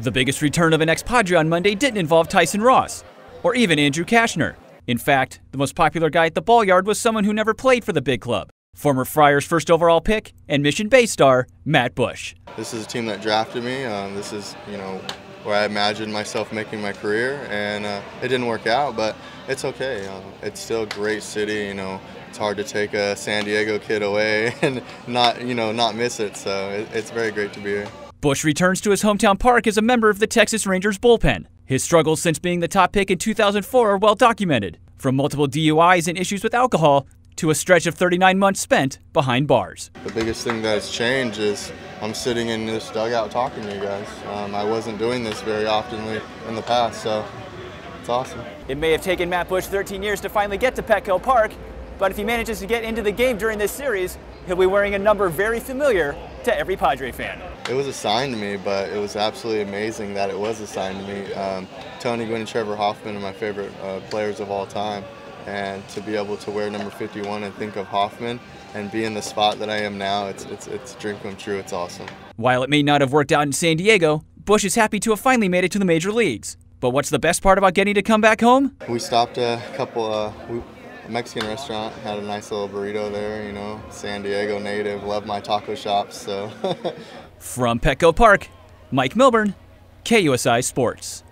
The biggest return of an ex Padre on Monday didn't involve Tyson Ross or even Andrew Cashner. In fact, the most popular guy at the ball yard was someone who never played for the big club former Friars first overall pick and Mission Bay star Matt Bush. This is a team that drafted me. Um, this is, you know, where I imagined myself making my career, and uh, it didn't work out, but it's okay. Uh, it's still a great city. You know, it's hard to take a San Diego kid away and not, you know, not miss it. So it, it's very great to be here. Bush returns to his hometown park as a member of the Texas Rangers bullpen. His struggles since being the top pick in 2004 are well documented, from multiple DUIs and issues with alcohol to a stretch of 39 months spent behind bars. The biggest thing that has changed is I'm sitting in this dugout talking to you guys. Um, I wasn't doing this very often in the past, so it's awesome. It may have taken Matt Bush 13 years to finally get to Petco Park, but if he manages to get into the game during this series, he'll be wearing a number very familiar to every Padre fan. It was assigned to me, but it was absolutely amazing that it was assigned to me. Um, Tony Gwynn and Trevor Hoffman are my favorite uh, players of all time, and to be able to wear number 51 and think of Hoffman and be in the spot that I am now, it's, it's, it's a dream come true. It's awesome. While it may not have worked out in San Diego, Bush is happy to have finally made it to the major leagues. But what's the best part about getting to come back home? We stopped a couple, uh, we, a Mexican restaurant, had a nice little burrito there, you know, San Diego native, love my taco shops, so. From Petco Park, Mike Milburn, KUSI Sports.